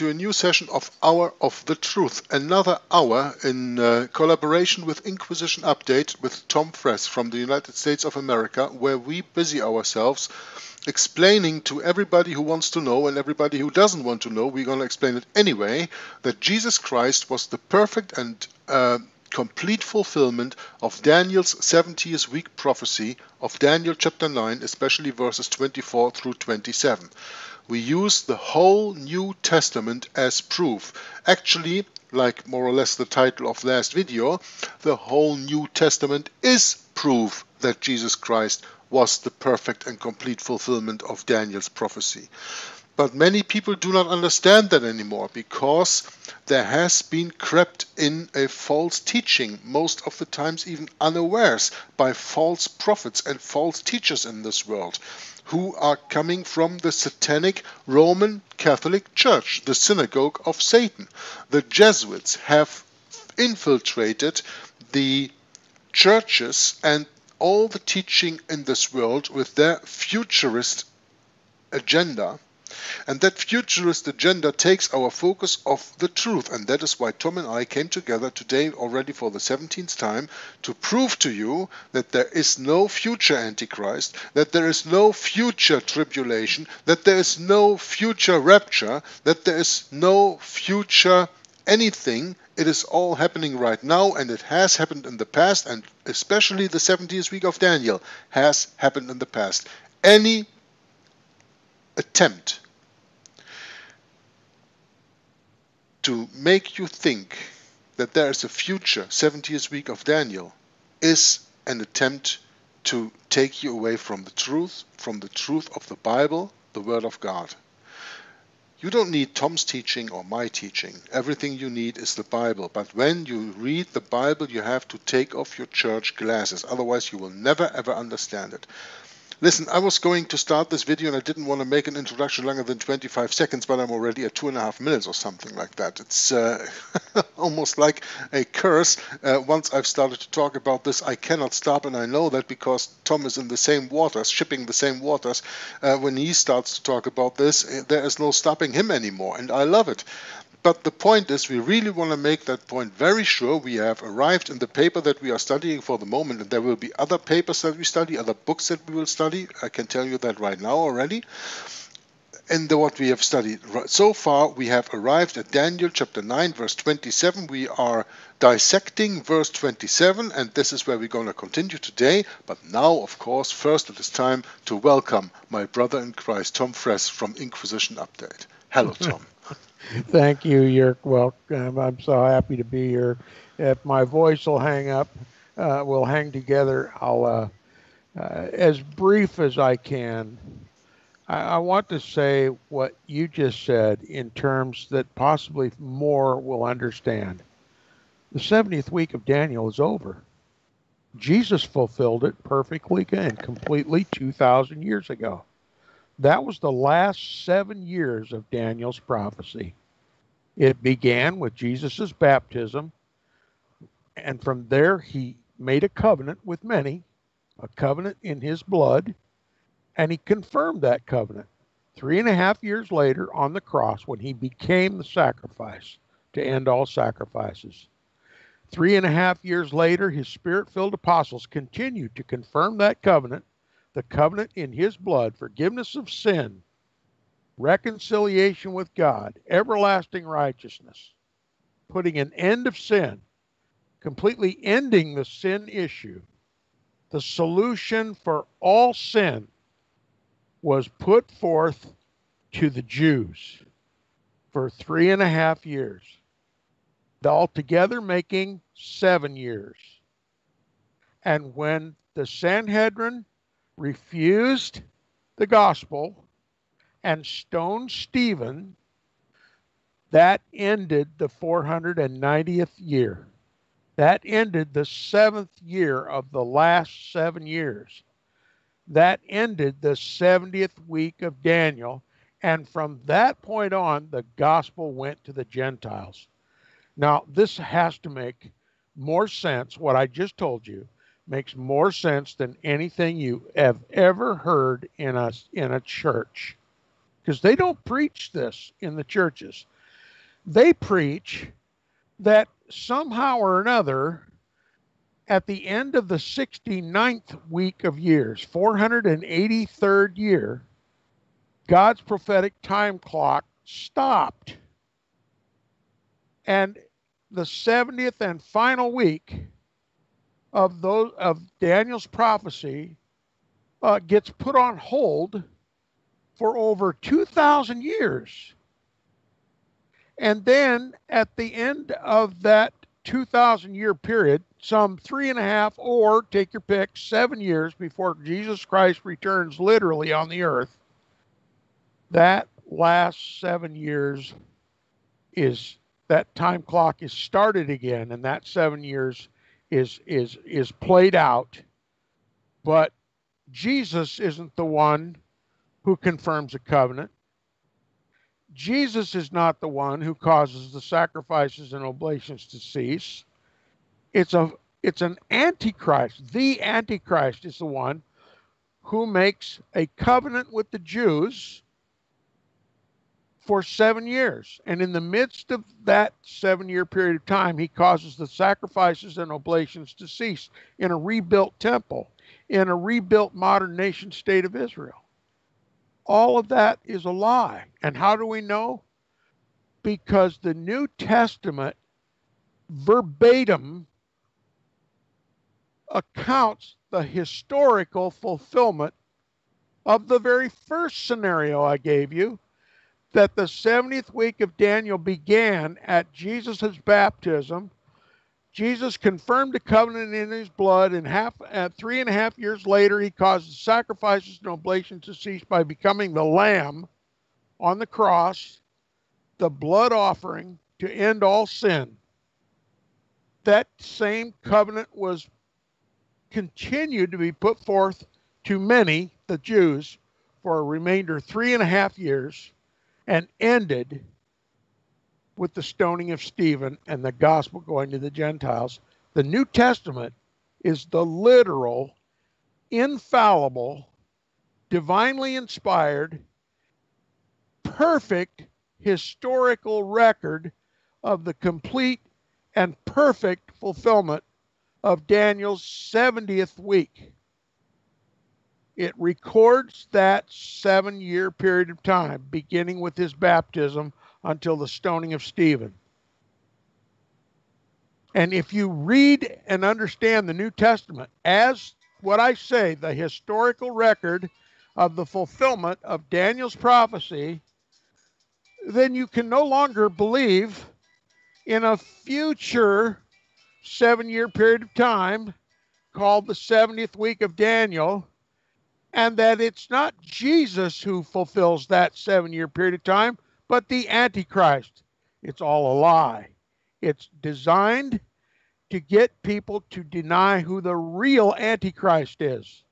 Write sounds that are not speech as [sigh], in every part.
to a new session of Hour of the Truth. Another hour in uh, collaboration with Inquisition Update with Tom Friess from the United States of America, where we busy ourselves explaining to everybody who wants to know and everybody who doesn't want to know, we're going to explain it anyway, that Jesus Christ was the perfect and uh, complete fulfillment of Daniel's 70th week prophecy of Daniel chapter 9, especially verses 24 through 27 we use the whole New Testament as proof. Actually, like more or less the title of last video, the whole New Testament is proof that Jesus Christ was the perfect and complete fulfillment of Daniel's prophecy. But many people do not understand that anymore because there has been crept in a false teaching, most of the times even unawares, by false prophets and false teachers in this world who are coming from the satanic Roman Catholic Church, the synagogue of Satan. The Jesuits have infiltrated the churches and all the teaching in this world with their futurist agenda. And that futurist agenda takes our focus off the truth. And that is why Tom and I came together today already for the 17th time to prove to you that there is no future Antichrist, that there is no future tribulation, that there is no future rapture, that there is no future anything. It is all happening right now, and it has happened in the past, and especially the 70th week of Daniel has happened in the past. Any attempt to make you think that there is a future 70th week of Daniel is an attempt to take you away from the truth, from the truth of the Bible, the Word of God. You don't need Tom's teaching or my teaching. Everything you need is the Bible. But when you read the Bible, you have to take off your church glasses. Otherwise, you will never ever understand it. Listen, I was going to start this video and I didn't want to make an introduction longer than 25 seconds, but I'm already at two and a half minutes or something like that. It's uh, [laughs] almost like a curse. Uh, once I've started to talk about this, I cannot stop, and I know that because Tom is in the same waters, shipping the same waters. Uh, when he starts to talk about this, there is no stopping him anymore, and I love it. But the point is, we really want to make that point very sure. We have arrived in the paper that we are studying for the moment, and there will be other papers that we study, other books that we will study. I can tell you that right now already. in the what we have studied. So far, we have arrived at Daniel chapter 9, verse 27. We are dissecting verse 27, and this is where we're going to continue today. But now, of course, first it is time to welcome my brother in Christ, Tom Friess from Inquisition Update. Hello, [laughs] Tom. Thank you, Jörg. Welcome. I'm so happy to be here. If my voice will hang up, uh, we'll hang together. I'll, uh, uh, as brief as I can, I, I want to say what you just said in terms that possibly more will understand. The 70th week of Daniel is over. Jesus fulfilled it perfectly and completely 2,000 years ago. That was the last seven years of Daniel's prophecy. It began with Jesus' baptism, and from there he made a covenant with many, a covenant in his blood, and he confirmed that covenant three and a half years later on the cross when he became the sacrifice to end all sacrifices. Three and a half years later, his spirit filled apostles continued to confirm that covenant, the covenant in his blood, forgiveness of sin, reconciliation with God, everlasting righteousness, putting an end of sin, completely ending the sin issue, the solution for all sin was put forth to the Jews for three and a half years, altogether making seven years. And when the Sanhedrin refused the gospel and stoned Stephen, that ended the 490th year. That ended the seventh year of the last seven years that ended the 70th week of Daniel. And from that point on, the gospel went to the Gentiles. Now, this has to make more sense. What I just told you makes more sense than anything you have ever heard in a, in a church. Because they don't preach this in the churches. They preach that somehow or another at the end of the 69th week of years, 483rd year, God's prophetic time clock stopped. And the 70th and final week of those of Daniel's prophecy uh, gets put on hold for over 2,000 years. And then at the end of that 2,000 year period, some three and a half, or take your pick, seven years before Jesus Christ returns literally on the earth, that last seven years is that time clock is started again, and that seven years is is is played out. But Jesus isn't the one who confirms a covenant. Jesus is not the one who causes the sacrifices and oblations to cease. It's a it's an antichrist. The antichrist is the one who makes a covenant with the Jews for 7 years. And in the midst of that 7-year period of time, he causes the sacrifices and oblations to cease in a rebuilt temple, in a rebuilt modern nation state of Israel. All of that is a lie. And how do we know? Because the New Testament verbatim accounts the historical fulfillment of the very first scenario I gave you that the 70th week of Daniel began at Jesus' baptism. Jesus confirmed the covenant in his blood, and half, at three and a half years later, he caused the sacrifices and oblations to cease by becoming the lamb on the cross, the blood offering to end all sin. That same covenant was continued to be put forth to many, the Jews, for a remainder three and a half years and ended with the stoning of Stephen and the gospel going to the Gentiles. The New Testament is the literal, infallible, divinely inspired, perfect historical record of the complete and perfect fulfillment of Daniel's 70th week. It records that seven year period of time, beginning with his baptism until the stoning of Stephen. And if you read and understand the New Testament as what I say, the historical record of the fulfillment of Daniel's prophecy, then you can no longer believe in a future seven year period of time called the 70th week of Daniel, and that it's not Jesus who fulfills that seven year period of time, but the Antichrist. It's all a lie. It's designed to get people to deny who the real Antichrist is.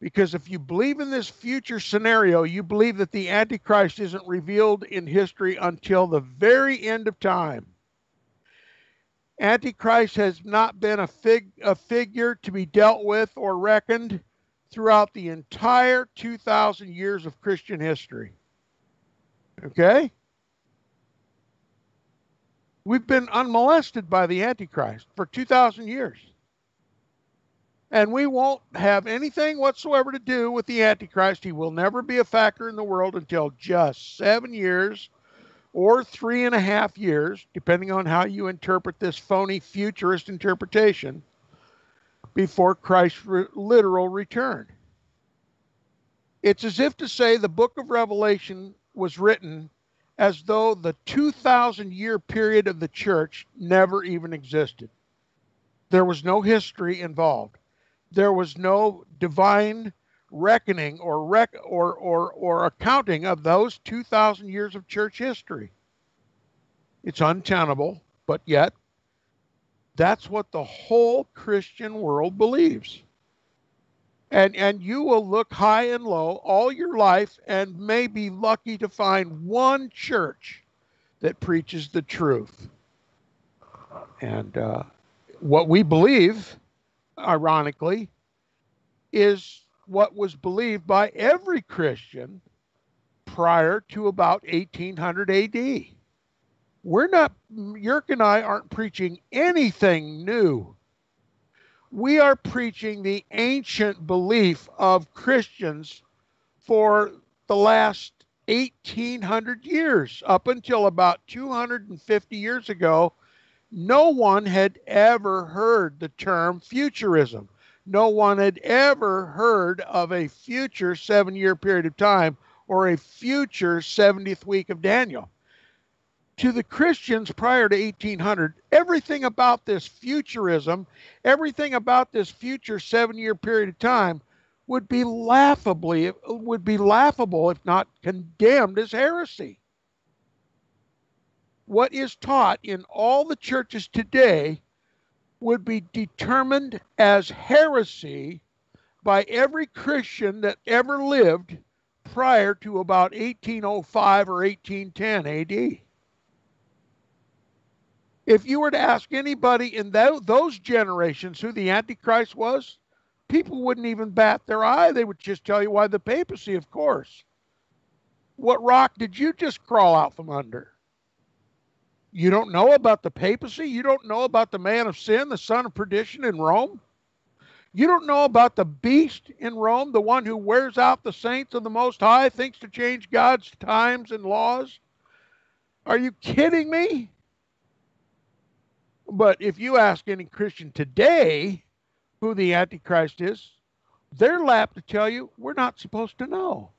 Because if you believe in this future scenario, you believe that the Antichrist isn't revealed in history until the very end of time. Antichrist has not been a, fig- a figure to be dealt with or reckoned throughout the entire 2,000 years of Christian history. Okay? We've been unmolested by the Antichrist for 2,000 years. And we won't have anything whatsoever to do with the Antichrist. He will never be a factor in the world until just seven years or three and a half years, depending on how you interpret this phony futurist interpretation, before Christ's re- literal return. It's as if to say the book of Revelation was written as though the 2,000 year period of the church never even existed. There was no history involved. There was no divine reckoning or rec- or, or or accounting of those 2000 years of church history. It's untenable, but yet that's what the whole Christian world believes. And and you will look high and low all your life and may be lucky to find one church that preaches the truth. And uh, what we believe ironically is what was believed by every christian prior to about 1800 ad we're not Jörg and i aren't preaching anything new we are preaching the ancient belief of Christians for the last 1800 years. Up until about 250 years ago, no one had ever heard the term futurism. No one had ever heard of a future seven year period of time or a future 70th week of Daniel to the Christians prior to 1800, everything about this futurism, everything about this future seven-year period of time would be laughably would be laughable if not condemned as heresy. What is taught in all the churches today would be determined as heresy by every Christian that ever lived prior to about 1805 or 1810 AD. If you were to ask anybody in th- those generations who the Antichrist was, people wouldn't even bat their eye. They would just tell you why the papacy, of course. What rock did you just crawl out from under? You don't know about the papacy? You don't know about the man of sin, the son of perdition in Rome? You don't know about the beast in Rome, the one who wears out the saints of the Most High, thinks to change God's times and laws? Are you kidding me? But if you ask any Christian today who the Antichrist is, they're apt to tell you we're not supposed to know.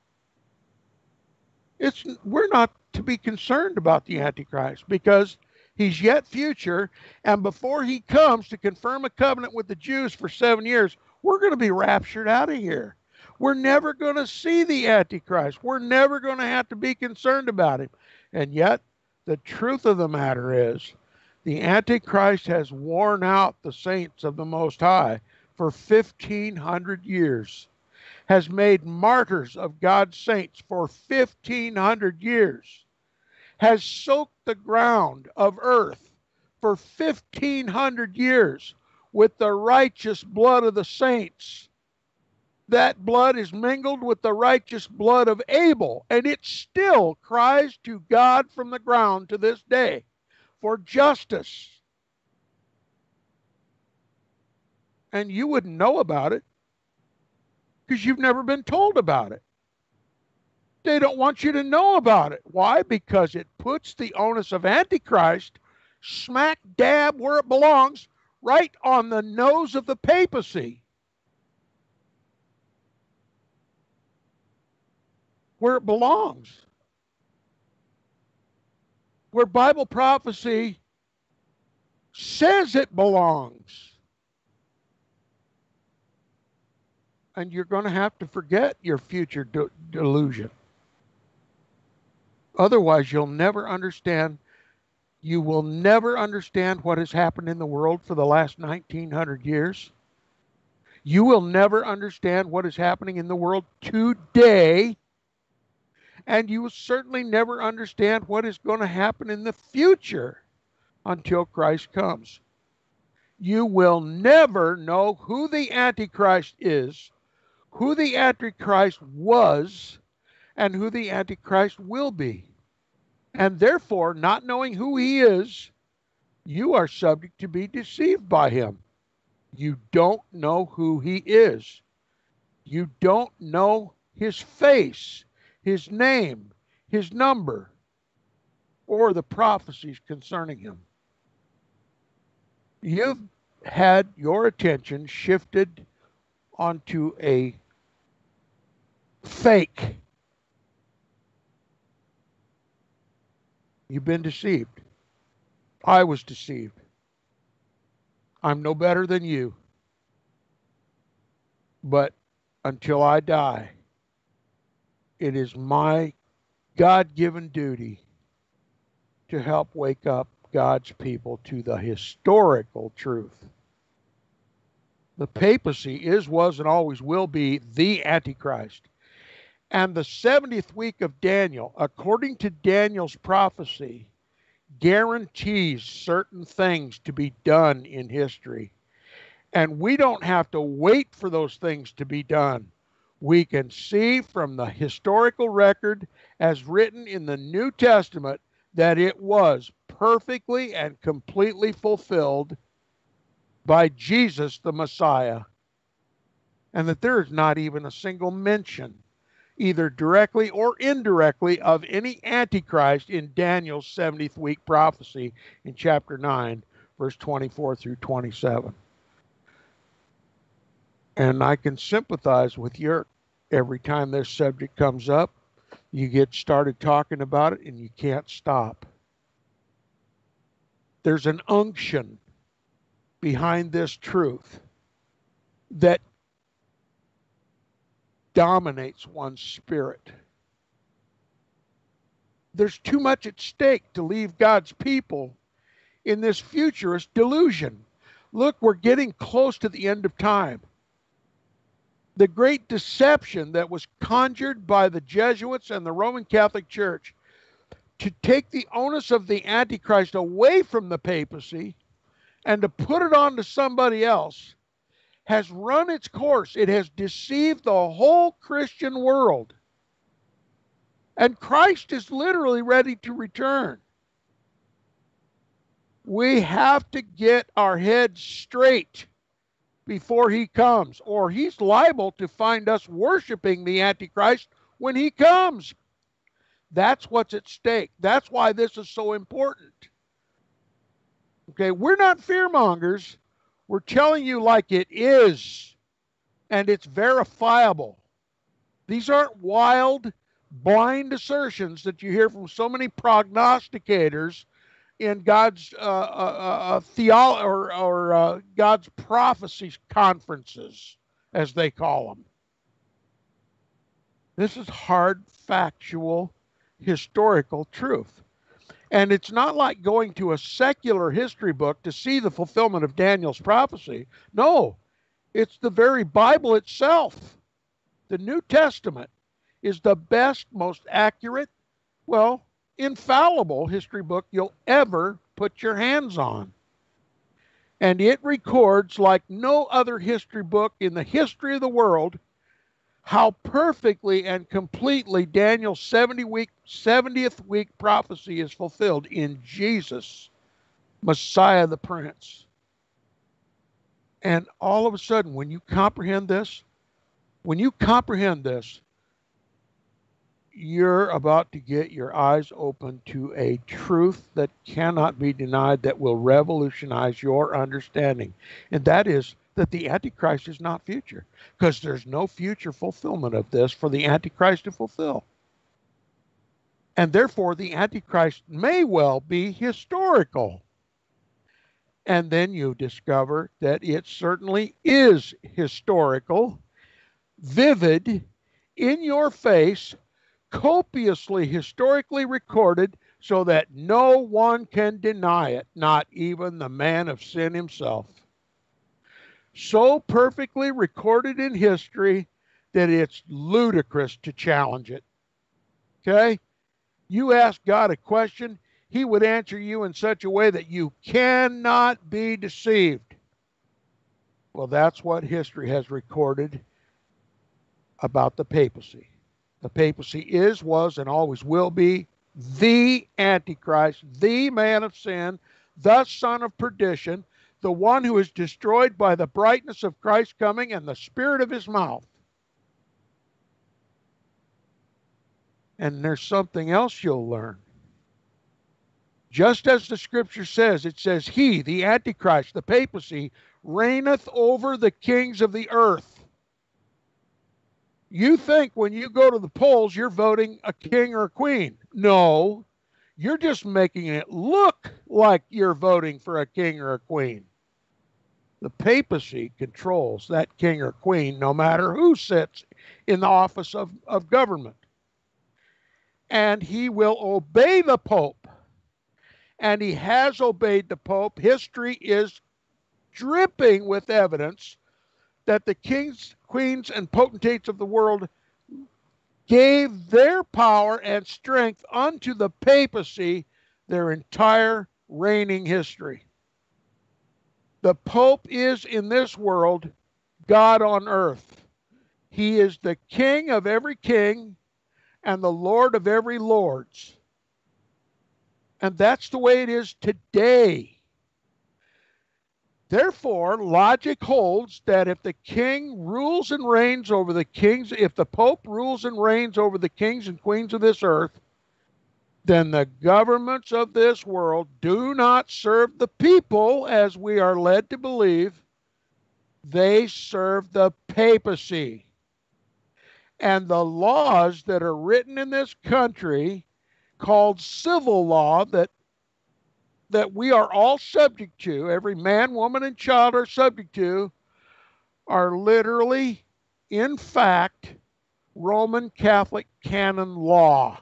It's we're not to be concerned about the Antichrist because he's yet future, and before he comes to confirm a covenant with the Jews for seven years, we're going to be raptured out of here. We're never going to see the Antichrist. We're never going to have to be concerned about him. And yet, the truth of the matter is, the Antichrist has worn out the saints of the Most High for 1,500 years, has made martyrs of God's saints for 1,500 years, has soaked the ground of earth for 1,500 years with the righteous blood of the saints. That blood is mingled with the righteous blood of Abel, and it still cries to God from the ground to this day for justice. And you wouldn't know about it. because you've never been told about it. They don't want you to know about it. Why? Because it puts the onus of Antichrist smack dab where it belongs, right on the nose of the papacy. Where it belongs. Where Bible prophecy says it belongs. And you're going to have to forget your future de- delusion. Otherwise, you'll never understand. You will never understand what has happened in the world for the last 1900 years. You will never understand what is happening in the world today. And you will certainly never understand what is going to happen in the future until Christ comes. You will never know who the Antichrist is, who the Antichrist was, and who the Antichrist will be. And therefore, not knowing who he is, you are subject to be deceived by him. You don't know who he is. You don't know his face, his name, his number, or the prophecies concerning him. You've had your attention shifted onto a fake. You've been deceived. I was deceived. I'm no better than you. But until I die, it is my God given duty to help wake up God's people to the historical truth. The papacy is, was, and always will be the Antichrist. And the 70th week of Daniel, according to Daniel's prophecy, guarantees certain things to be done in history. And we don't have to wait for those things to be done. We can see from the historical record as written in the New Testament that it was perfectly and completely fulfilled by Jesus the Messiah. And that there is not even a single mention either directly or indirectly of any antichrist in Daniel's 70th week prophecy in chapter 9, verse 24 through 27. And I can sympathize with your every time this subject comes up. You get started talking about it and you can't stop. There's an unction behind this truth that dominates one's spirit. There's too much at stake to leave God's people in this futurist delusion. Look, we're getting close to the end of time. The great deception that was conjured by the Jesuits and the Roman Catholic Church to take the onus of the Antichrist away from the papacy and to put it on to somebody else has run its course. It has deceived the whole Christian world. And Christ is literally ready to return. We have to get our heads straight before he comes, or he's liable to find us worshiping the Antichrist when he comes. That's what's at stake. That's why this is so important. Okay, we're not fearmongers. We're telling you like it is, and it's verifiable. These aren't wild, blind assertions that you hear from so many prognosticators in God's uh, uh, uh, theolo- or, or uh, God's prophecy conferences, as they call them. This is hard, factual, historical truth. And it's not like going to a secular history book to see the fulfillment of Daniel's prophecy. No, it's the very Bible itself. The New Testament is the best, most accurate, well, infallible history book you'll ever put your hands on. And it records, like no other history book in the history of the world, how perfectly and completely Daniel's 70 week 70th week prophecy is fulfilled in Jesus Messiah the Prince. And all of a sudden when you comprehend this, When you comprehend this, you're about to get your eyes open to a truth that cannot be denied that will revolutionize your understanding. And that is that the Antichrist is not future, because there's no future fulfillment of this for the Antichrist to fulfill. And therefore, the Antichrist may well be historical. And then you discover that it certainly is historical, vivid, in your face, copiously historically recorded so that no one can deny it, not even the man of sin himself. So perfectly recorded in history that it's ludicrous to challenge it. Okay? You ask God a question, He would answer you in such a way that you cannot be deceived. Well, that's what history has recorded about the papacy. The papacy is, was, and always will be the Antichrist, the man of sin, the son of perdition, the one who is destroyed by the brightness of Christ's coming and the spirit of his mouth. And there's something else you'll learn. Just as the scripture says, it says, He, the Antichrist, the papacy, reigneth over the kings of the earth. You think when you go to the polls, you're voting a king or a queen. No, you're just making it look like you're voting for a king or a queen. The papacy controls that king or queen no matter who sits in the office of, of government. And he will obey the Pope. And he has obeyed the Pope. History is dripping with evidence that the kings, queens, and potentates of the world gave their power and strength unto the papacy their entire reigning history. The Pope is in this world God on earth. He is the King of every king and the Lord of every lords. And that's the way it is today. Therefore, logic holds that if the king rules and reigns over the kings, if the pope rules and reigns over the kings and queens of this earth, then the governments of this world do not serve the people as we are led to believe. They serve the papacy. And the laws that are written in this country, called civil law, that that we are all subject to, every man, woman, and child are subject to, are literally, in fact, Roman Catholic canon law.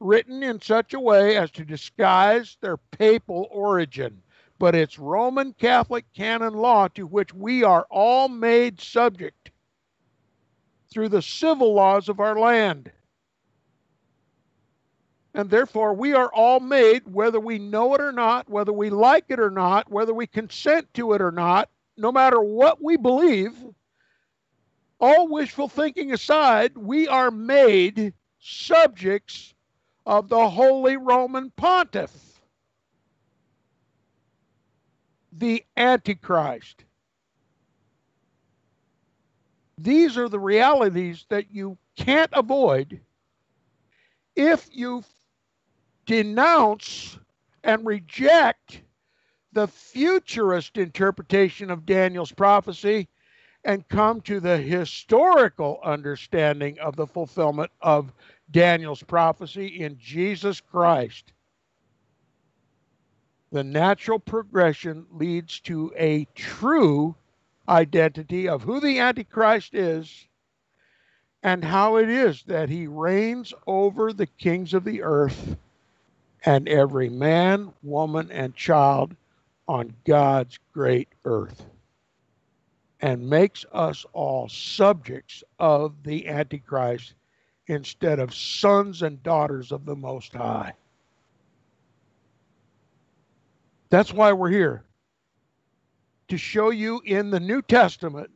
Written in such a way as to disguise their papal origin. But it's Roman Catholic canon law to which we are all made subject through the civil laws of our land. And therefore, we are all made, whether we know it or not, whether we like it or not, whether we consent to it or not, no matter what we believe, all wishful thinking aside, we are made subjects of the Holy Roman Pontiff, the Antichrist. These are the realities that you can't avoid if you denounce and reject the futurist interpretation of Daniel's prophecy and come to the historical understanding of the fulfillment of Daniel's prophecy in Jesus Christ. The natural progression leads to a true identity of who the Antichrist is and how it is that he reigns over the kings of the earth and every man, woman, and child on God's great earth, and makes us all subjects of the Antichrist instead of sons and daughters of the Most High. That's why we're here to show you in the New Testament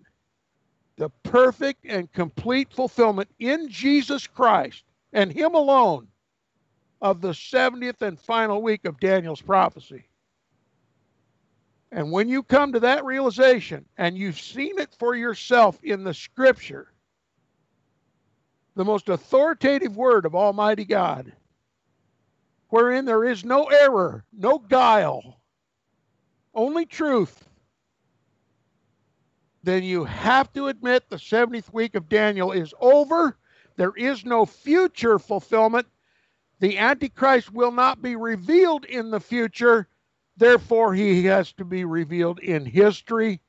the perfect and complete fulfillment in Jesus Christ and Him alone of the 70th and final week of Daniel's prophecy. And when you come to that realization and you've seen it for yourself in the scripture, the most authoritative word of Almighty God, wherein there is no error, no guile, only truth, then you have to admit the 70th week of Daniel is over. There is no future fulfillment. The Antichrist will not be revealed in the future. Therefore, he has to be revealed in history.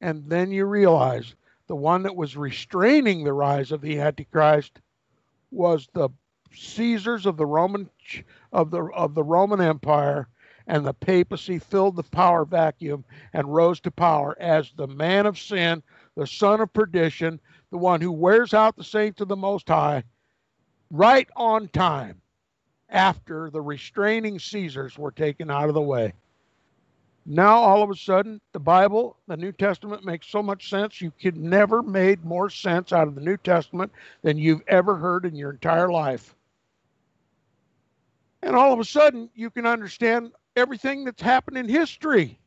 And then you realize the one that was restraining the rise of the Antichrist was the Caesars of the Roman of the of the Roman Empire and the papacy filled the power vacuum and rose to power as the man of sin, the son of perdition, the one who wears out the saints of the Most High, right on time after the restraining Caesars were taken out of the way. Now, all of a sudden, the Bible, the New Testament makes so much sense. You could never made more sense out of the New Testament than you've ever heard in your entire life. And all of a sudden, you can understand everything that's happened in history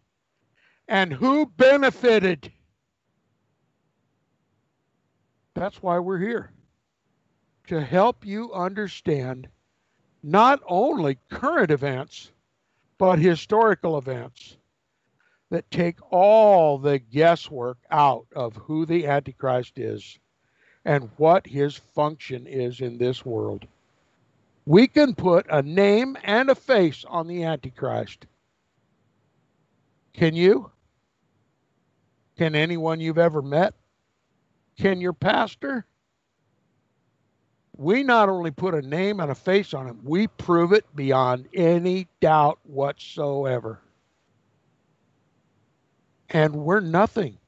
and who benefited. That's why we're here to help you understand not only current events, but historical events that take all the guesswork out of who the Antichrist is and what his function is in this world we can put a name and a face on the Antichrist. Can you? Can anyone you've ever met? Can your pastor? We not only put a name and a face on him, we prove it beyond any doubt whatsoever. And we're nothing.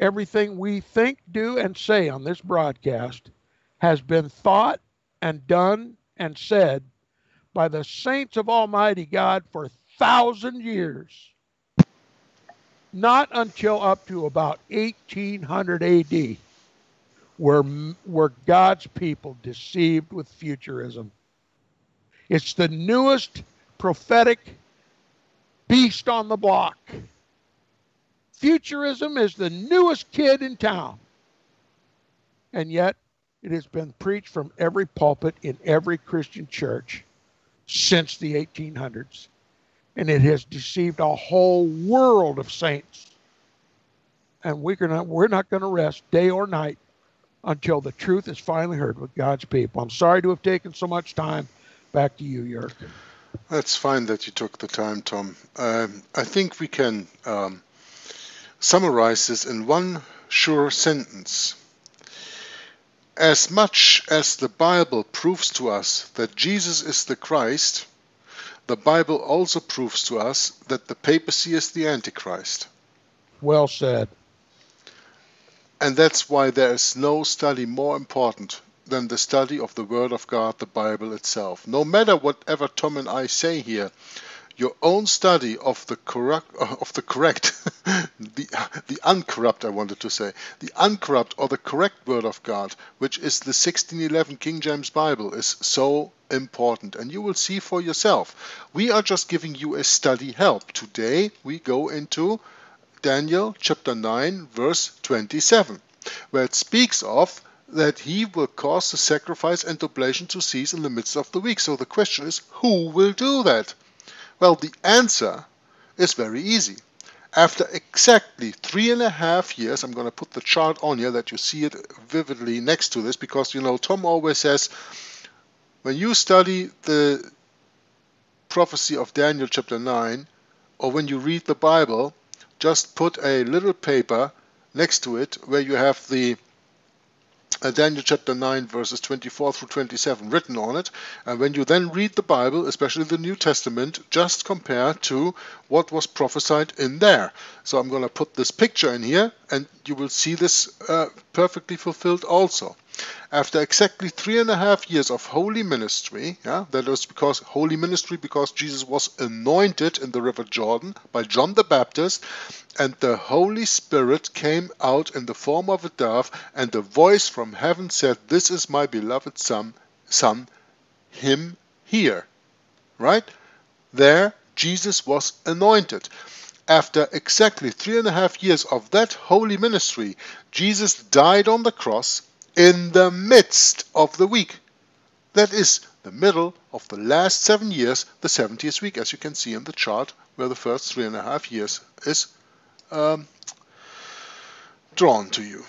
Everything we think, do, and say on this broadcast has been thought and done and said by the saints of Almighty God for thousand years. Not until up to about 1800 AD were, were God's people deceived with futurism. It's the newest prophetic beast on the block. Futurism is the newest kid in town. And yet, it has been preached from every pulpit in every Christian church since the 1800s. And it has deceived a whole world of saints. And we're, gonna, we're not going to rest day or night until the truth is finally heard with God's people. I'm sorry to have taken so much time. Back to you, Jörg. That's fine that you took the time, Tom. Um, I think we can um, summarize this in one sure sentence. As much as the Bible proves to us that Jesus is the Christ, the Bible also proves to us that the papacy is the Antichrist. Well said. And that's why there is no study more important than the study of the Word of God, the Bible itself. No matter whatever Tom and I say here, your own study of the correct [laughs] of the correct [laughs] the the uncorrupt I wanted to say the uncorrupt or the correct word of God which is the 1611 King James Bible is so important. And you will see for yourself. We are just giving you a study help. Today we go into Daniel chapter 9 verse 27 where it speaks of that he will cause the sacrifice and oblation to cease in the midst of the week so the question is who will do that well, the answer is very easy. After exactly three and a half years, I'm going to put the chart on here that you see it vividly next to this because, you know, Tom always says when you study the prophecy of Daniel chapter 9 or when you read the Bible, just put a little paper next to it where you have the uh, Daniel chapter 9, verses 24 through 27 written on it. And when you then read the Bible, especially the New Testament, just compare to what was prophesied in there. So I'm going to put this picture in here, and you will see this uh, perfectly fulfilled also. After exactly three and a half years of holy ministry, yeah, that was because holy ministry because Jesus was anointed in the river Jordan by John the Baptist, and the Holy Spirit came out in the form of a dove, and a voice from heaven said, This is my beloved Son, son him here. Right? There, Jesus was anointed. After exactly three and a half years of that holy ministry, Jesus died on the cross in the midst of the week. That is the middle of the last seven years, the 70th week, as you can see in the chart, where the first three and a half years is um, drawn to you.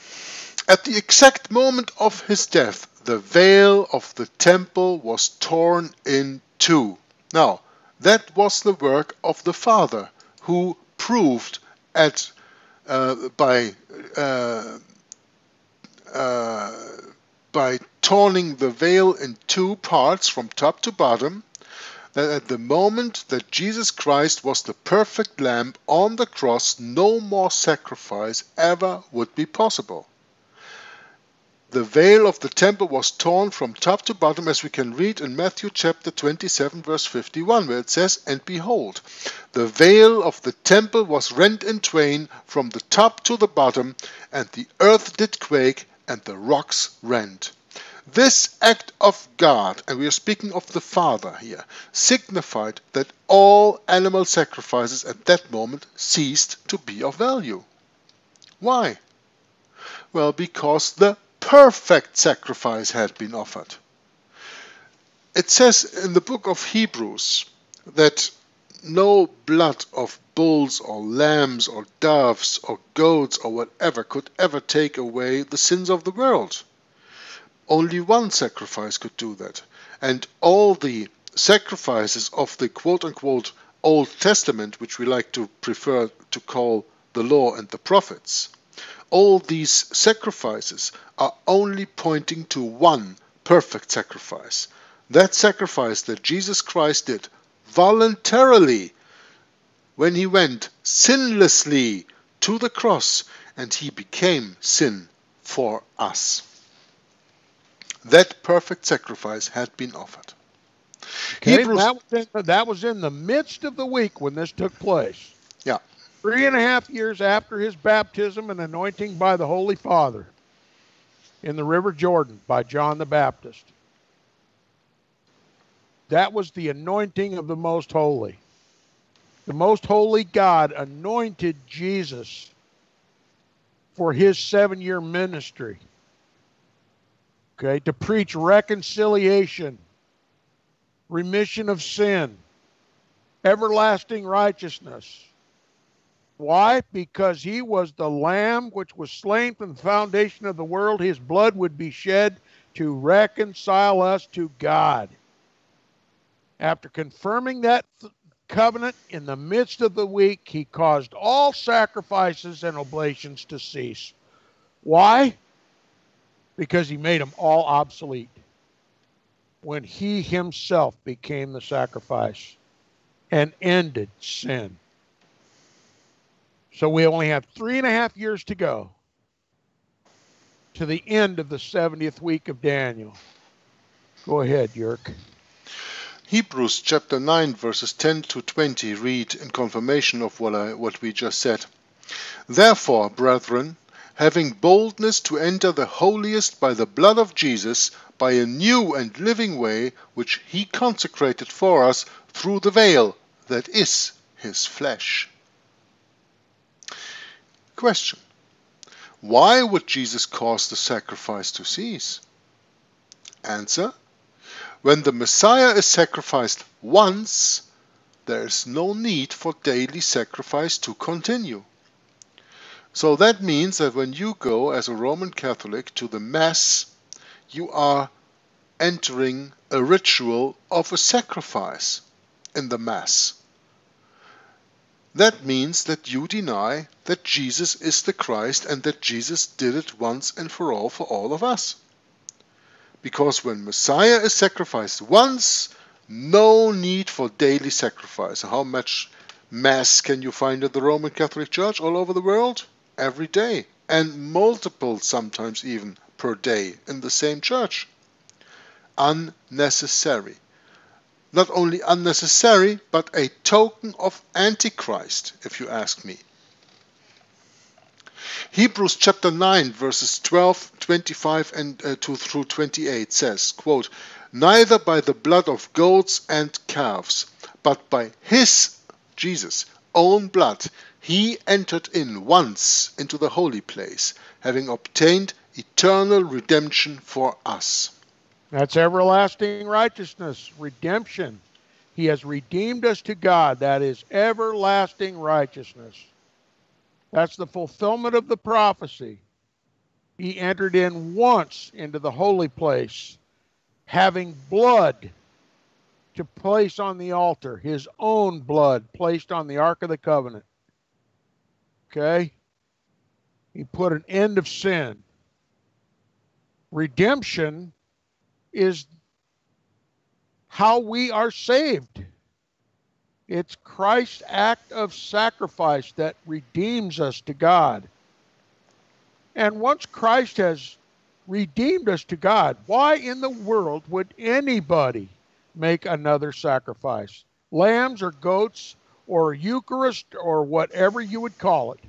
At the exact moment of his death, the veil of the temple was torn in two. Now, that was the work of the Father, who proved at uh, by uh, uh, by torning the veil in two parts from top to bottom that at the moment that Jesus Christ was the perfect lamb on the cross, no more sacrifice ever would be possible. The veil of the temple was torn from top to bottom, as we can read in Matthew chapter 27, verse 51, where it says, And behold, the veil of the temple was rent in twain from the top to the bottom, and the earth did quake, and the rocks rent. This act of God, and we are speaking of the Father here, signified that all animal sacrifices at that moment ceased to be of value. Why? Well, because the perfect sacrifice had been offered. It says in the book of Hebrews that no blood of bulls or lambs or doves or goats or whatever could ever take away the sins of the world. Only one sacrifice could do that. And all the sacrifices of the quote unquote Old Testament, which we like to prefer to call the law and the prophets, all these sacrifices are only pointing to one perfect sacrifice. That sacrifice that Jesus Christ did voluntarily when he went sinlessly to the cross and he became sin for us. That perfect sacrifice had been offered. Okay, Hebrews- that, was in, that was in the midst of the week when this took place. Yeah. Three and a half years after his baptism and anointing by the Holy Father in the River Jordan by John the Baptist. That was the anointing of the Most Holy. The Most Holy God anointed Jesus for his seven year ministry. Okay, to preach reconciliation, remission of sin, everlasting righteousness. Why? Because he was the lamb which was slain from the foundation of the world. His blood would be shed to reconcile us to God. After confirming that th- covenant in the midst of the week, he caused all sacrifices and oblations to cease. Why? Because he made them all obsolete when he himself became the sacrifice and ended sin. So we only have three and a half years to go to the end of the 70th week of Daniel. Go ahead, Jörg. Hebrews chapter 9 verses 10 to 20 read in confirmation of what, I, what we just said. Therefore, brethren, having boldness to enter the holiest by the blood of Jesus, by a new and living way which he consecrated for us through the veil, that is his flesh. Question. Why would Jesus cause the sacrifice to cease? Answer. When the Messiah is sacrificed once, there is no need for daily sacrifice to continue. So that means that when you go as a Roman Catholic to the Mass, you are entering a ritual of a sacrifice in the Mass. That means that you deny that Jesus is the Christ and that Jesus did it once and for all for all of us. Because when Messiah is sacrificed once, no need for daily sacrifice. How much Mass can you find at the Roman Catholic Church all over the world? Every day. And multiple, sometimes even, per day in the same church. Unnecessary. Not only unnecessary, but a token of Antichrist, if you ask me. Hebrews chapter 9 verses 12, 25 and uh, 2 through 28 says, quote, Neither by the blood of goats and calves, but by his, Jesus, own blood, he entered in once into the holy place, having obtained eternal redemption for us. That's everlasting righteousness, redemption. He has redeemed us to God. That is everlasting righteousness. That's the fulfillment of the prophecy. He entered in once into the holy place, having blood to place on the altar, his own blood placed on the Ark of the Covenant. Okay? He put an end of sin. Redemption is how we are saved. It's Christ's act of sacrifice that redeems us to God. And once Christ has redeemed us to God, why in the world would anybody make another sacrifice? Lambs or goats or Eucharist or whatever you would call it.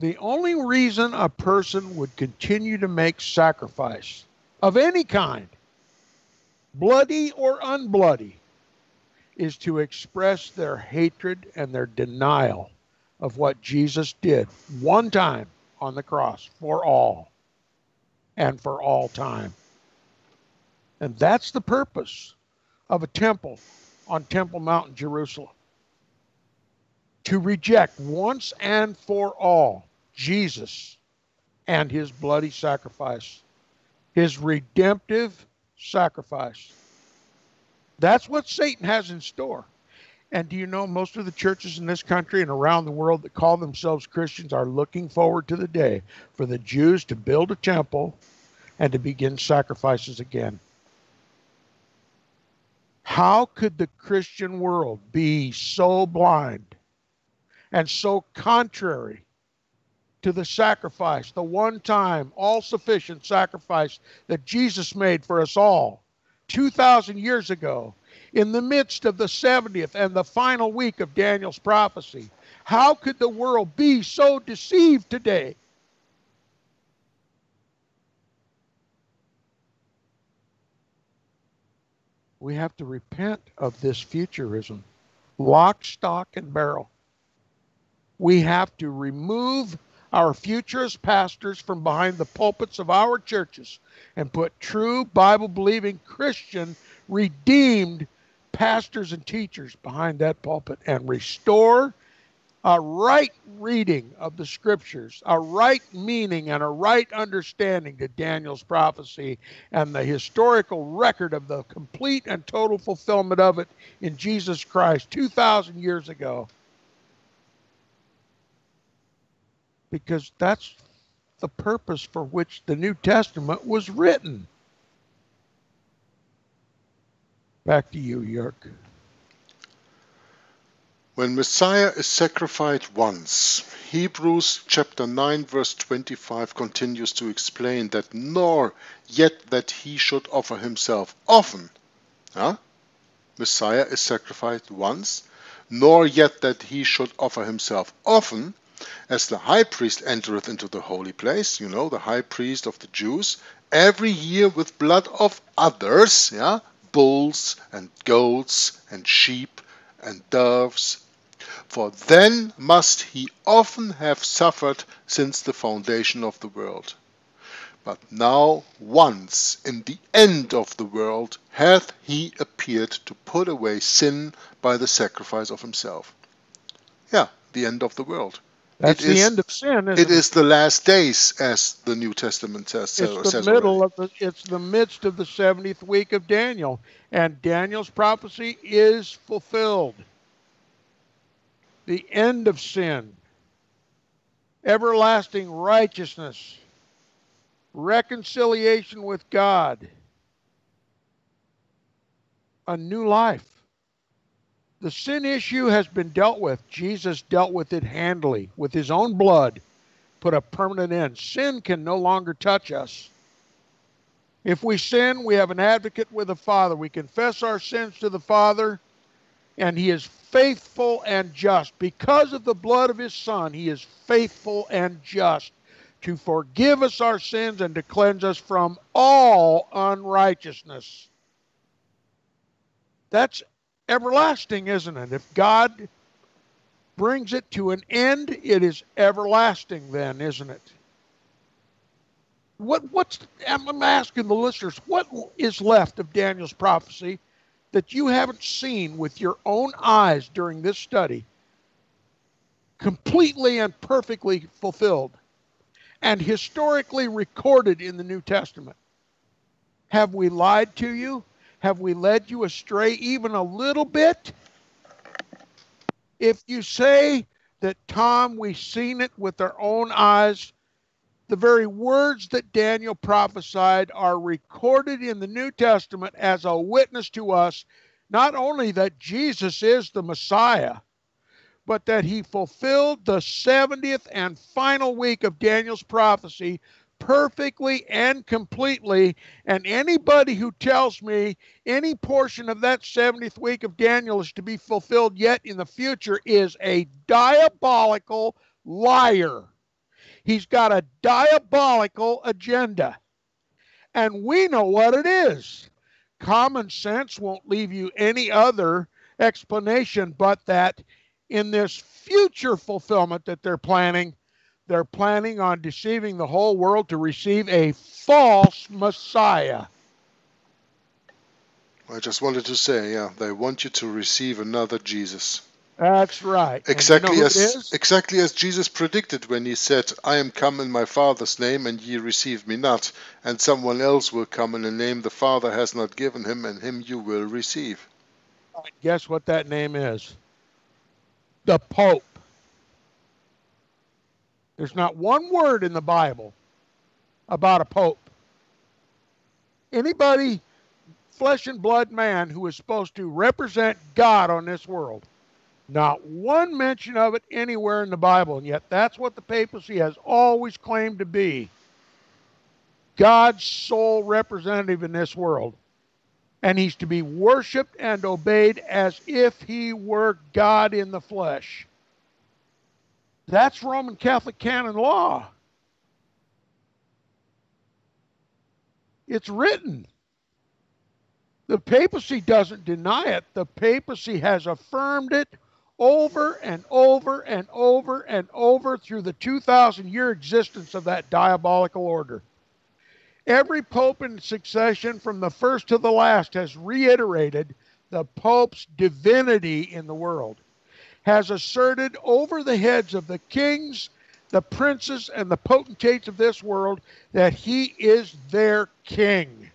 The only reason a person would continue to make sacrifice of any kind bloody or unbloody, is to express their hatred and their denial of what Jesus did one time on the cross for all and for all time. And that's the purpose of a temple on Temple Mount in Jerusalem. To reject once and for all Jesus and his bloody sacrifice, his redemptive sacrifice. That's what Satan has in store. And do you know most of the churches in this country and around the world that call themselves Christians are looking forward to the day for the Jews to build a temple and to begin sacrifices again? How could the Christian world be so blind and so contrary to the sacrifice, the one time, all sufficient sacrifice that Jesus made for us all 2,000 years ago in the midst of the 70th and the final week of Daniel's prophecy. How could the world be so deceived today? We have to repent of this futurism, lock, stock, and barrel. We have to remove our futurist pastors from behind the pulpits of our churches and put true Bible believing Christian, redeemed pastors and teachers behind that pulpit and restore a right reading of the scriptures, a right meaning, and a right understanding to Daniel's prophecy and the historical record of the complete and total fulfillment of it in Jesus Christ 2,000 years ago. Because that's the purpose for which the New Testament was written. Back to you, Jörg. When Messiah is sacrificed once, Hebrews chapter 9 verse 25 continues to explain that nor yet that he should offer himself often. Huh? Messiah is sacrificed once, nor yet that he should offer himself often, as the high priest entereth into the holy place, you know, the high priest of the Jews, every year with blood of others, yeah, bulls and goats and sheep and doves. For then must he often have suffered since the foundation of the world. But now once in the end of the world hath he appeared to put away sin by the sacrifice of himself. Yeah, the end of the world. That's It the is- end of sin. Isn't It is the last days, as the New Testament says. It's the says middle already. of the. It's the midst of the seventieth week of Daniel, and Daniel's prophecy is fulfilled. The end of sin, everlasting righteousness, reconciliation with God, a new life. The sin issue has been dealt with. Jesus dealt with it handily with his own blood, put a permanent end. Sin can no longer touch us. If we sin, we have an advocate with the Father. We confess our sins to the Father, and he is faithful and just. Because of the blood of his Son, he is faithful and just to forgive us our sins and to cleanse us from all unrighteousness. That's everlasting, isn't it? If God brings it to an end, it is everlasting, then, isn't it? What what's I'm asking the listeners, what is left of Daniel's prophecy that you haven't seen with your own eyes during this study? Completely and perfectly fulfilled and historically recorded in the New Testament. Have we lied to you? Have we led you astray even a little bit? If you say that, Tom, we've seen it with our own eyes, the very words that Daniel prophesied are recorded in the New Testament as a witness to us, not only that Jesus is the Messiah, but that he fulfilled the 70th and final week of Daniel's prophecy perfectly and completely. And anybody who tells me any portion of that 70th week of Daniel is to be fulfilled yet in the future is a diabolical liar. He's got a diabolical agenda. And we know what it is. Common sense won't leave you any other explanation but that in this future fulfillment that they're planning, they're planning on deceiving the whole world to receive a false Messiah. I just wanted to say, yeah, they want you to receive another Jesus. That's right. Exactly you know as exactly as Jesus predicted when he said, "I am come in my Father's name, and ye receive me not, and someone else will come in a name the Father has not given him, and him you will receive." Guess what that name is? The Pope. There's not one word in the Bible about a pope. Anybody, flesh and blood man, who is supposed to represent God on this world, not one mention of it anywhere in the Bible. And yet, that's what the papacy has always claimed to be God's sole representative in this world. And he's to be worshiped and obeyed as if he were God in the flesh. That's Roman Catholic canon law. It's written. The papacy doesn't deny it. The papacy has affirmed it over and over and over and over through the 2,000 year existence of that diabolical order. Every pope in succession, from the first to the last, has reiterated the pope's divinity in the world has asserted over the heads of the kings, the princes, and the potentates of this world that he is their king,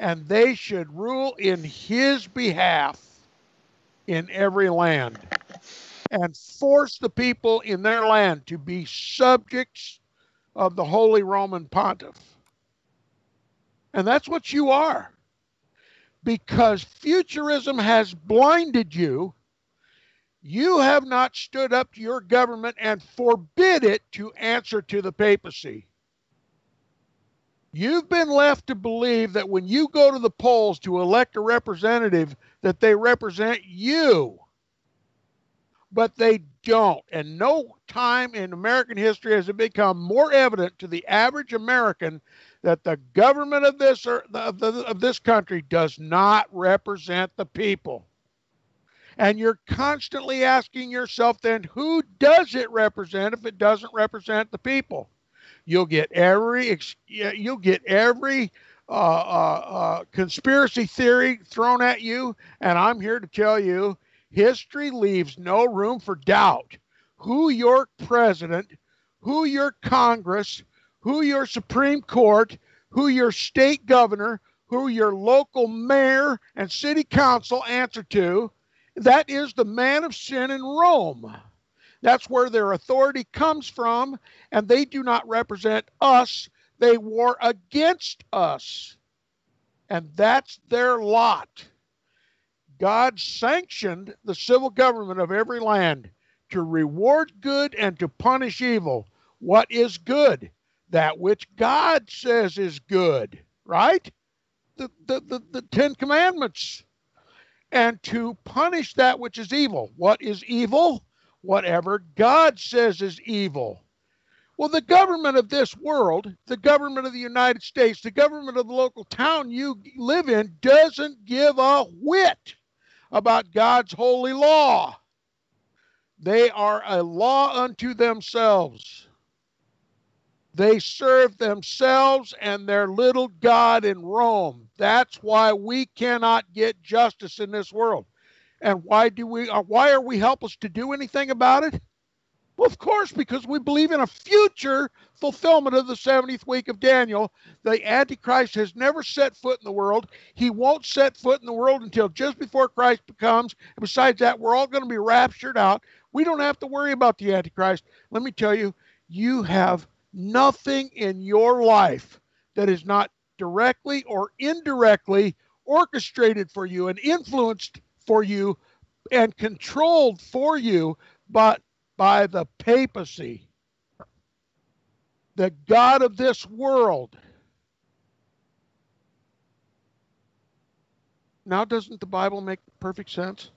and they should rule in his behalf in every land, and force the people in their land to be subjects of the Holy Roman Pontiff. And that's what you are. Because futurism has blinded you you have not stood up to your government and forbid it to answer to the papacy. You've been left to believe that when you go to the polls to elect a representative that they represent you. But they don't. And no time in American history has it become more evident to the average American that the government of this or the, of this country does not represent the people. And you're constantly asking yourself then, who does it represent if it doesn't represent the people? You'll get every you'll get every uh, uh, uh, conspiracy theory thrown at you, and I'm here to tell you, history leaves no room for doubt. Who your president, who your Congress, who your Supreme Court, who your state governor, who your local mayor and city council answer to, that is the man of sin in Rome. That's where their authority comes from, and they do not represent us. They war against us. And that's their lot. God sanctioned the civil government of every land to reward good and to punish evil. What is good? That which God says is good, right? The, the, the, the Ten Commandments and to punish that which is evil. What is evil? Whatever God says is evil. Well, the government of this world, the government of the United States, the government of the local town you live in doesn't give a whit about God's holy law. They are a law unto themselves. They serve themselves and their little God in Rome. That's why we cannot get justice in this world. And why do we uh, why are we helpless to do anything about it? Well, of course, because we believe in a future fulfillment of the 70th week of Daniel. The Antichrist has never set foot in the world. He won't set foot in the world until just before Christ comes. And besides that, we're all going to be raptured out. We don't have to worry about the Antichrist. Let me tell you, you have nothing in your life that is not directly or indirectly orchestrated for you and influenced for you and controlled for you but by the papacy the god of this world now doesn't the bible make perfect sense?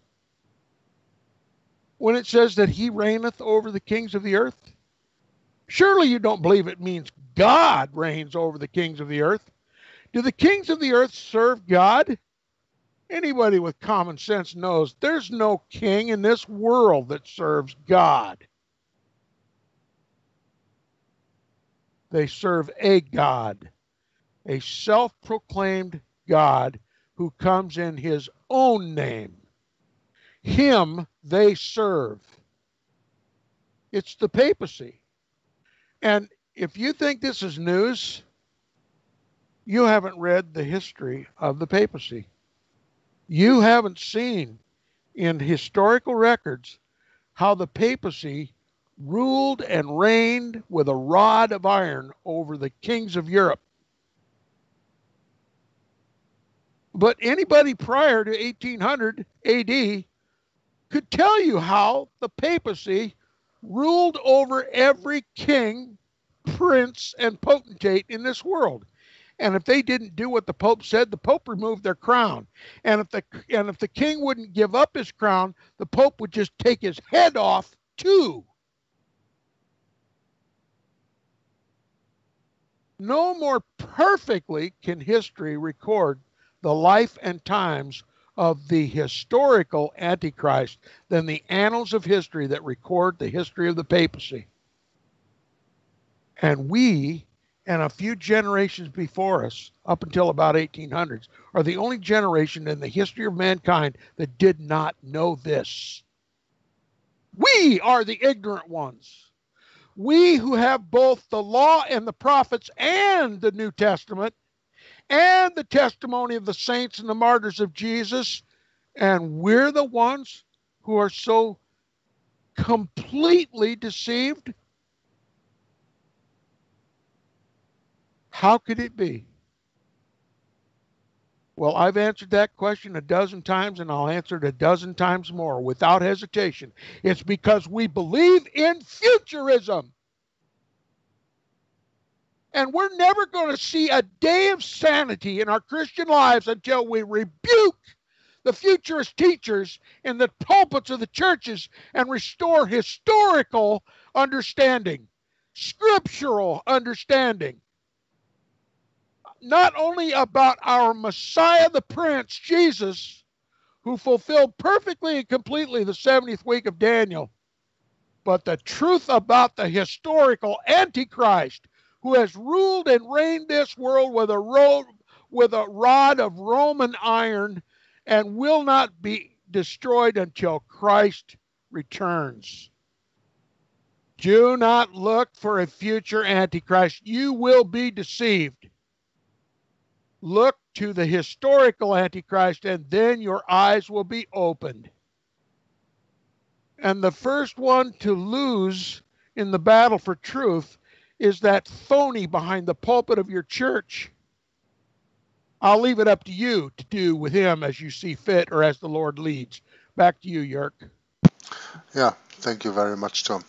When it says that he reigneth over the kings of the earth Surely you don't believe it means God reigns over the kings of the earth. Do the kings of the earth serve God? Anybody with common sense knows there's no king in this world that serves God. They serve a God, a self proclaimed God who comes in his own name. Him they serve. It's the papacy. And if you think this is news, you haven't read the history of the papacy. You haven't seen in historical records how the papacy ruled and reigned with a rod of iron over the kings of Europe. But anybody prior to 1800 AD could tell you how the papacy ruled over every king, prince, and potentate in this world. And if they didn't do what the Pope said, the Pope removed their crown. And if the and if the king wouldn't give up his crown, the Pope would just take his head off too. No more perfectly can history record the life and times of the historical Antichrist than the annals of history that record the history of the papacy. And we, and a few generations before us, up until about 1800s, are the only generation in the history of mankind that did not know this. We are the ignorant ones. We who have both the law and the prophets and the New Testament and the testimony of the saints and the martyrs of Jesus. And we're the ones who are so completely deceived. How could it be? Well, I've answered that question a dozen times and I'll answer it a dozen times more without hesitation. It's because we believe in futurism. And we're never going to see a day of sanity in our Christian lives until we rebuke the futurist teachers in the pulpits of the churches and restore historical understanding, scriptural understanding. Not only about our Messiah, the Prince, Jesus, who fulfilled perfectly and completely the 70th week of Daniel, but the truth about the historical Antichrist who has ruled and reigned this world with a ro- with a rod of Roman iron and will not be destroyed until Christ returns. Do not look for a future Antichrist. You will be deceived. Look to the historical Antichrist, and then your eyes will be opened. And the first one to lose in the battle for truth is that phony behind the pulpit of your church. I'll leave it up to you to do with him as you see fit or as the Lord leads. Back to you, Jörg. Yeah, thank you very much, Tom.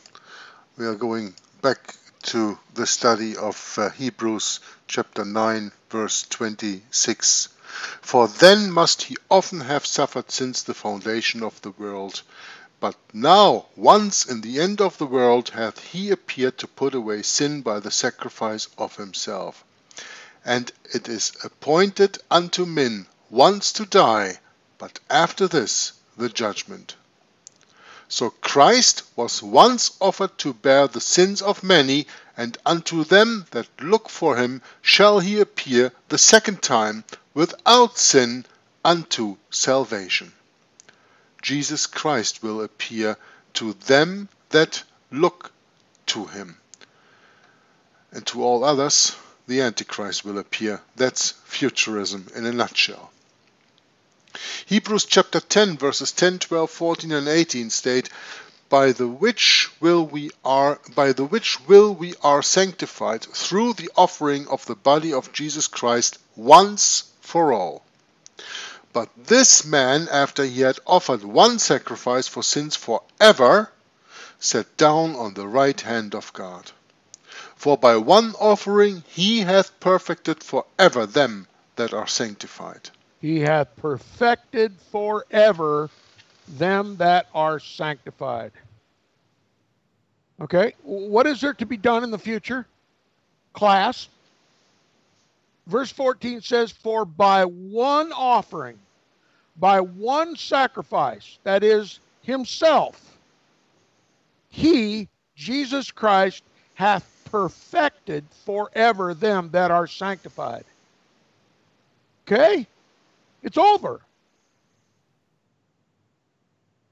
We are going back to the study of uh, Hebrews chapter 9, verse 26. For then must he often have suffered since the foundation of the world. But now, once in the end of the world, hath he appeared to put away sin by the sacrifice of himself. And it is appointed unto men once to die, but after this, the judgment. So Christ was once offered to bear the sins of many, and unto them that look for him shall he appear the second time without sin unto salvation. Jesus Christ will appear to them that look to him. And to all others, the Antichrist will appear. That's futurism in a nutshell. Hebrews chapter 10 verses 10, 12, 14 and 18 state by the which will we are by the which will we are sanctified through the offering of the body of Jesus Christ once for all. But this man after he had offered one sacrifice for sins forever sat down on the right hand of God. For by one offering he hath perfected forever them that are sanctified. He hath perfected forever them that are sanctified. Okay, what is there to be done in the future? Class. Verse 14 says, For by one offering, by one sacrifice, that is, himself, he, Jesus Christ, hath perfected forever them that are sanctified. Okay? It's over.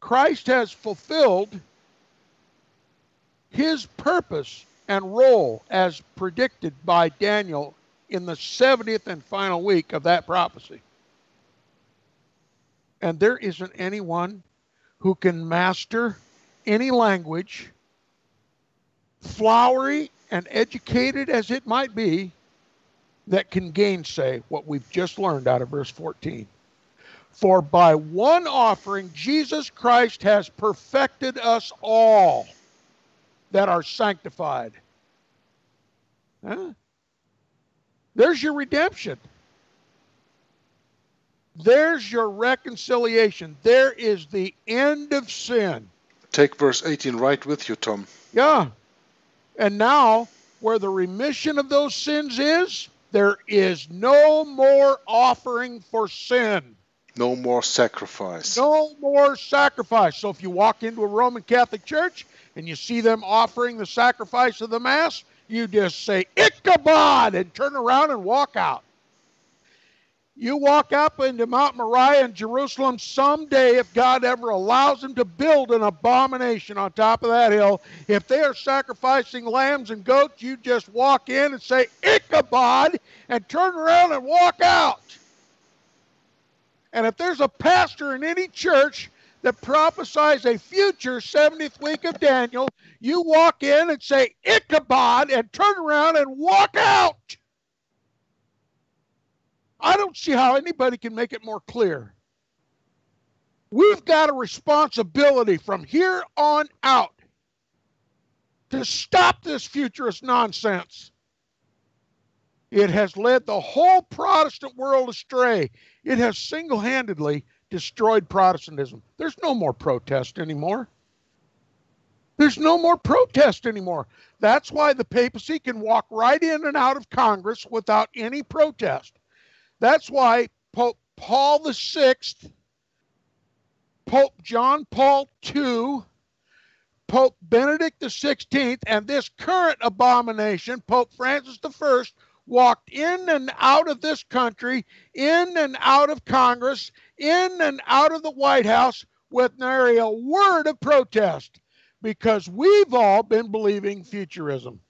Christ has fulfilled his purpose and role as predicted by Daniel in the 70th and final week of that prophecy. And there isn't anyone who can master any language, flowery and educated as it might be, that can gainsay what we've just learned out of verse 14. For by one offering, Jesus Christ has perfected us all that are sanctified. Huh? There's your redemption. There's your reconciliation. There is the end of sin. Take verse 18 right with you, Tom. Yeah. And now, where the remission of those sins is, there is no more offering for sin. No more sacrifice. No more sacrifice. So if you walk into a Roman Catholic church and you see them offering the sacrifice of the Mass, you just say, Ichabod, and turn around and walk out. You walk up into Mount Moriah in Jerusalem someday, if God ever allows them to build an abomination on top of that hill. If they are sacrificing lambs and goats, you just walk in and say, Ichabod, and turn around and walk out. And if there's a pastor in any church that prophesies a future 70th week of Daniel, you walk in and say, Ichabod, and turn around and walk out. I don't see how anybody can make it more clear. We've got a responsibility from here on out to stop this futurist nonsense. It has led the whole Protestant world astray. It has single handedly destroyed Protestantism. There's no more protest anymore. There's no more protest anymore. That's why the papacy can walk right in and out of Congress without any protest. That's why Pope Paul VI, Pope John Paul II, Pope Benedict XVI, and this current abomination, Pope Francis I, walked in and out of this country, in and out of Congress, in and out of the White House with nary a word of protest because we've all been believing futurism.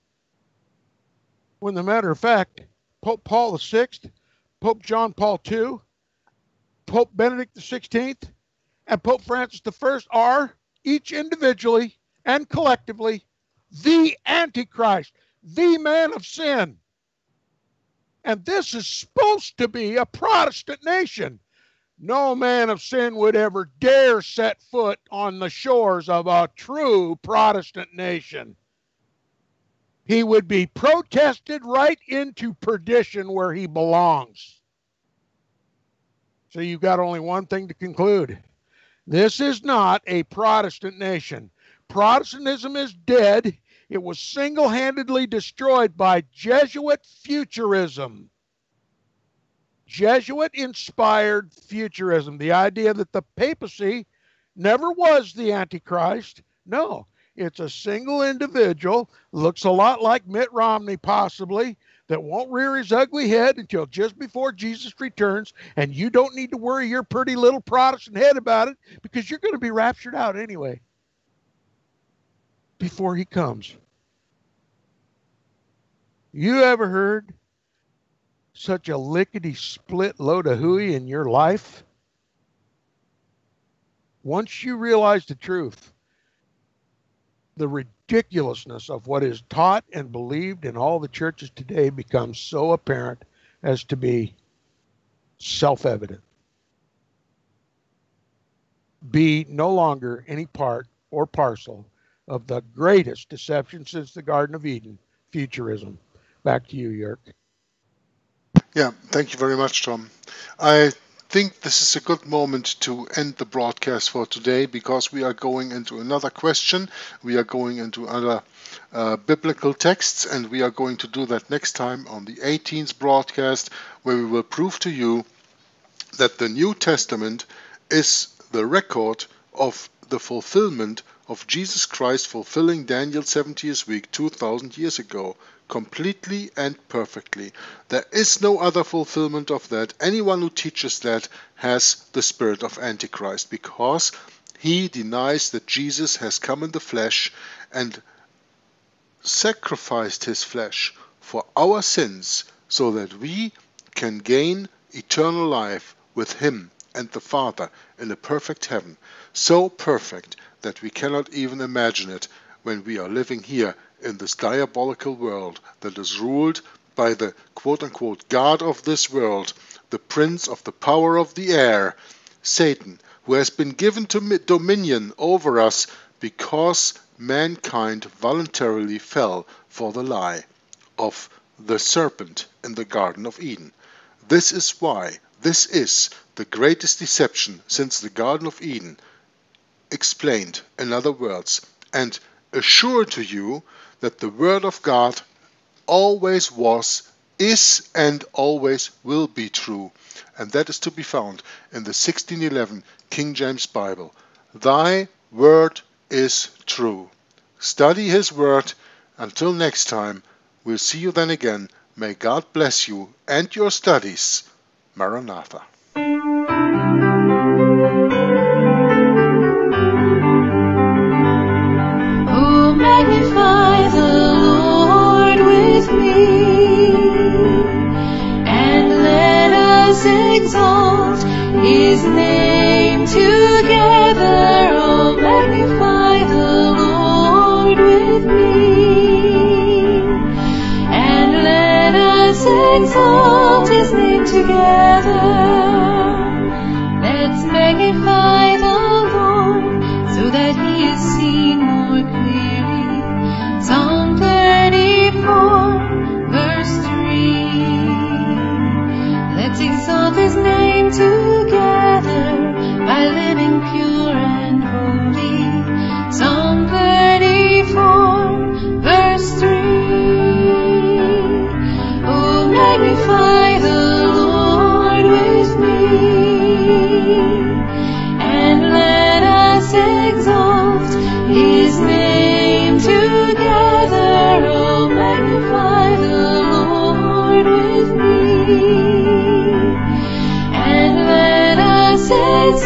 When the matter of fact, Pope Paul VI Pope John Paul II, Pope Benedict XVI, and Pope Francis I are each individually and collectively the Antichrist, the man of sin. And this is supposed to be a Protestant nation. No man of sin would ever dare set foot on the shores of a true Protestant nation he would be protested right into perdition where he belongs. So you've got only one thing to conclude. This is not a Protestant nation. Protestantism is dead. It was single handedly destroyed by Jesuit futurism. Jesuit inspired futurism, the idea that the papacy never was the Antichrist. No, it's a single individual, looks a lot like Mitt Romney, possibly, that won't rear his ugly head until just before Jesus returns. And you don't need to worry your pretty little Protestant head about it because you're going to be raptured out anyway before he comes. You ever heard such a lickety split load of hooey in your life? Once you realize the truth, the ridiculousness of what is taught and believed in all the churches today becomes so apparent as to be self evident. Be no longer any part or parcel of the greatest deception since the Garden of Eden, futurism. Back to you, Jörg. Yeah, thank you very much, Tom. I think this is a good moment to end the broadcast for today because we are going into another question. We are going into other uh, biblical texts, and we are going to do that next time on the 18th broadcast, where we will prove to you that the New Testament is the record of the fulfillment of Jesus Christ fulfilling Daniel's 70th week 2000 years ago, completely and perfectly. There is no other fulfillment of that. Anyone who teaches that has the spirit of Antichrist because he denies that Jesus has come in the flesh and sacrificed his flesh for our sins so that we can gain eternal life with him and the Father in a perfect heaven. So perfect that we cannot even imagine it when we are living here in this diabolical world that is ruled by the quote unquote God of this world, the prince of the power of the air, Satan, who has been given to dominion over us because mankind voluntarily fell for the lie of the serpent in the Garden of Eden. This is why, this is the greatest deception since the Garden of Eden explained in other words and assure to you that the Word of God always was, is, and always will be true. And that is to be found in the 1611 King James Bible. Thy Word is true. Study His Word. Until next time, we'll see you then again. May God bless you and your studies. Maranatha. Us exalt His name together. Oh, magnify the Lord with me, and let us exalt His name together. Let's magnify name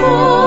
for